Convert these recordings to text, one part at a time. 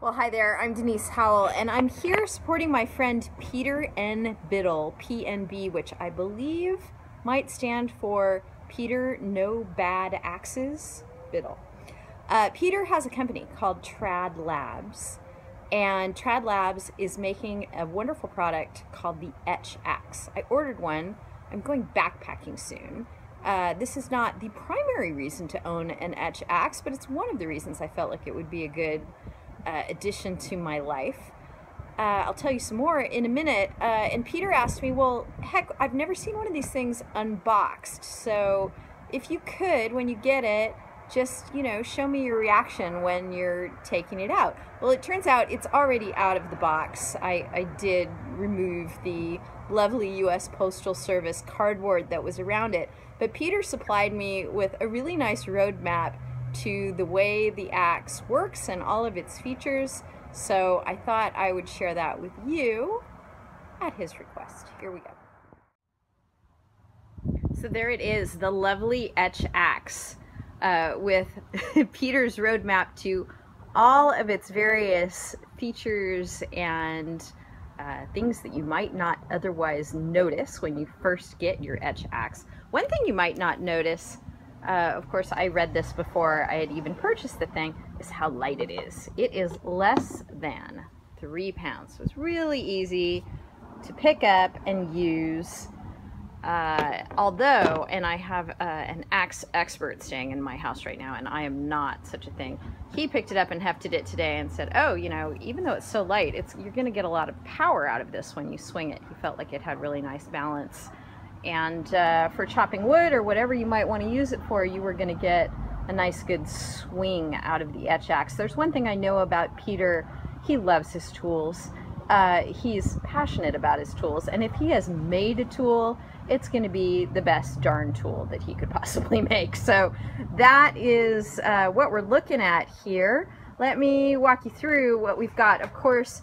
Well, hi there. I'm Denise Howell, and I'm here supporting my friend Peter N. Biddle, PNB, which I believe might stand for Peter No Bad Axes Biddle. Uh, Peter has a company called Trad Labs, and Trad Labs is making a wonderful product called the Etch Axe. I ordered one. I'm going backpacking soon. Uh, this is not the primary reason to own an Etch Axe, but it's one of the reasons I felt like it would be a good uh, addition to my life. Uh, I'll tell you some more in a minute. Uh, and Peter asked me, well, heck, I've never seen one of these things unboxed. So if you could, when you get it, just, you know, show me your reaction when you're taking it out. Well, it turns out it's already out of the box. I, I did remove the lovely U.S. Postal Service cardboard that was around it. But Peter supplied me with a really nice roadmap to the way the axe works and all of its features. So I thought I would share that with you at his request. Here we go. So there it is, the lovely Etch Axe uh, with Peter's roadmap to all of its various features and uh, things that you might not otherwise notice when you first get your Etch Axe. One thing you might not notice uh, of course I read this before I had even purchased the thing, is how light it is. It is less than three pounds. So it's really easy to pick up and use. Uh, although, and I have uh, an axe expert staying in my house right now, and I am not such a thing. He picked it up and hefted it today and said, "Oh, you know, even though it's so light, it's you're going to get a lot of power out of this when you swing it." He felt like it had really nice balance and uh, for chopping wood or whatever you might want to use it for, you were going to get a nice good swing out of the etch axe. There's one thing I know about Peter, he loves his tools. Uh, he's passionate about his tools, and if he has made a tool, it's going to be the best darn tool that he could possibly make. So that is uh, what we're looking at here. Let me walk you through what we've got. Of course,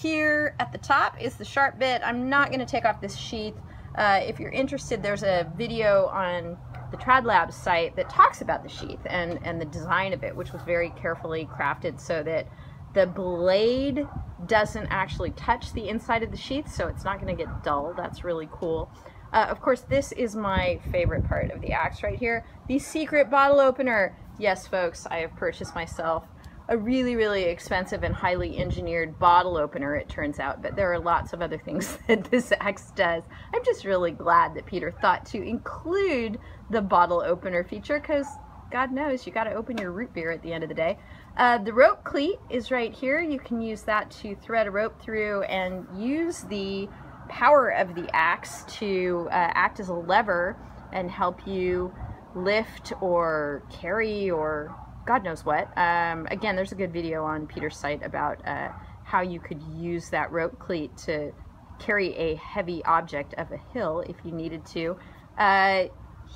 here at the top is the sharp bit. I'm not going to take off this sheath. Uh, if you're interested, there's a video on the Trad Labs site that talks about the sheath and, and the design of it, which was very carefully crafted so that the blade doesn't actually touch the inside of the sheath, so it's not going to get dull. That's really cool. Uh, of course, this is my favorite part of the axe right here, the secret bottle opener. Yes, folks, I have purchased myself a really, really expensive and highly engineered bottle opener, it turns out, but there are lots of other things that this axe does. I'm just really glad that Peter thought to include the bottle opener feature because God knows you got to open your root beer at the end of the day. Uh, the rope cleat is right here. You can use that to thread a rope through and use the power of the axe to uh, act as a lever and help you lift or carry or God knows what. Um, again, there's a good video on Peter's site about uh, how you could use that rope cleat to carry a heavy object up a hill if you needed to. Uh,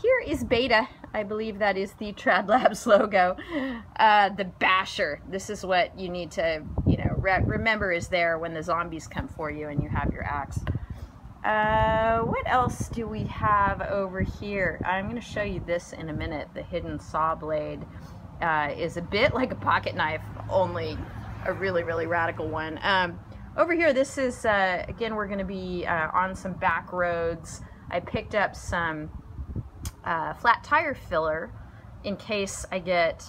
here is Beta. I believe that is the Trad Labs logo. Uh, the Basher. This is what you need to, you know, re remember is there when the zombies come for you and you have your axe. Uh, what else do we have over here? I'm going to show you this in a minute, the hidden saw blade uh, is a bit like a pocket knife, only a really, really radical one. Um, over here, this is, uh, again, we're going to be uh, on some back roads. I picked up some uh, flat tire filler in case I get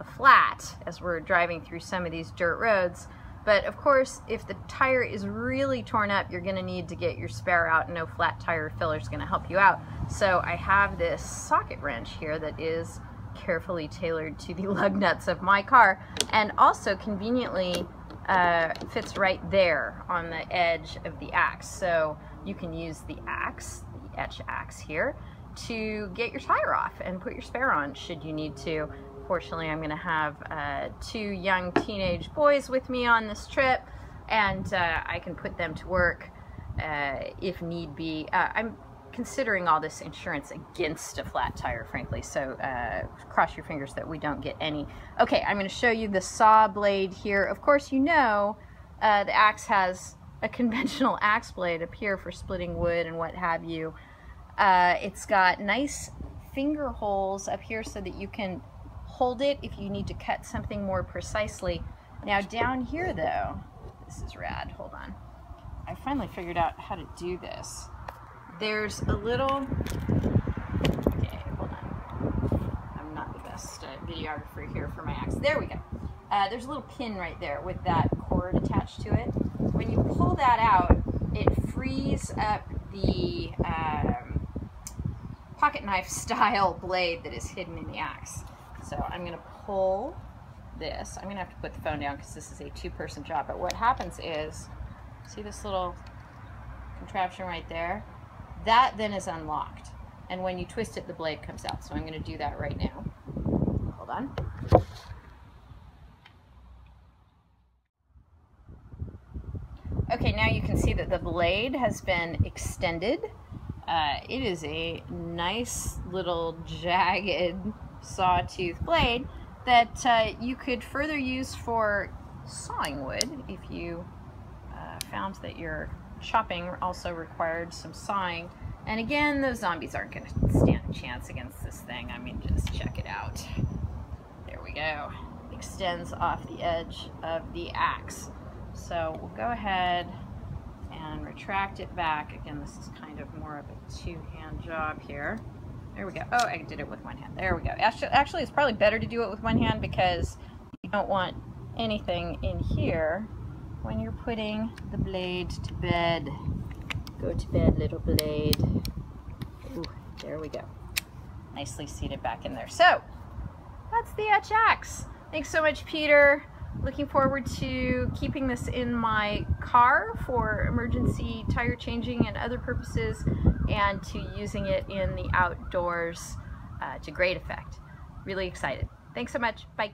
a flat as we're driving through some of these dirt roads. But of course, if the tire is really torn up, you're gonna need to get your spare out. And no flat tire filler is gonna help you out. So I have this socket wrench here that is carefully tailored to the lug nuts of my car and also conveniently uh, fits right there on the edge of the axe. So you can use the axe, the etch axe here, to get your tire off and put your spare on should you need to. Fortunately, I'm going to have uh, two young teenage boys with me on this trip and uh, I can put them to work uh, if need be. Uh, I'm considering all this insurance against a flat tire, frankly. So uh, cross your fingers that we don't get any. Okay, I'm going to show you the saw blade here. Of course, you know uh, the axe has a conventional axe blade up here for splitting wood and what have you. Uh, it's got nice finger holes up here so that you can hold it if you need to cut something more precisely. Now down here though, this is rad, hold on. I finally figured out how to do this. There's a little, okay, hold on. I'm not the best uh, videographer here for my axe. There we go. Uh, there's a little pin right there with that cord attached to it. When you pull that out, it frees up the um, pocket knife style blade that is hidden in the axe. So I'm going to pull this. I'm going to have to put the phone down because this is a two-person job. But what happens is, see this little contraption right there? That then is unlocked. And when you twist it, the blade comes out. So I'm going to do that right now. Hold on. Okay, now you can see that the blade has been extended. Uh, it is a nice little jagged sawtooth blade that uh, you could further use for sawing wood if you uh, found that your chopping also required some sawing. And again, those zombies aren't going to stand a chance against this thing. I mean, just check it out. There we go. Extends off the edge of the axe. So we'll go ahead and retract it back. Again, this is kind of more of a two-hand job here. There we go. Oh, I did it with one hand. There we go. Actually, actually, it's probably better to do it with one hand because you don't want anything in here when you're putting the blade to bed. Go to bed, little blade. Ooh, there we go. Nicely seated back in there. So, that's the etch axe. Thanks so much, Peter. Looking forward to keeping this in my car for emergency tire changing and other purposes and to using it in the outdoors uh, to great effect. Really excited. Thanks so much. Bye.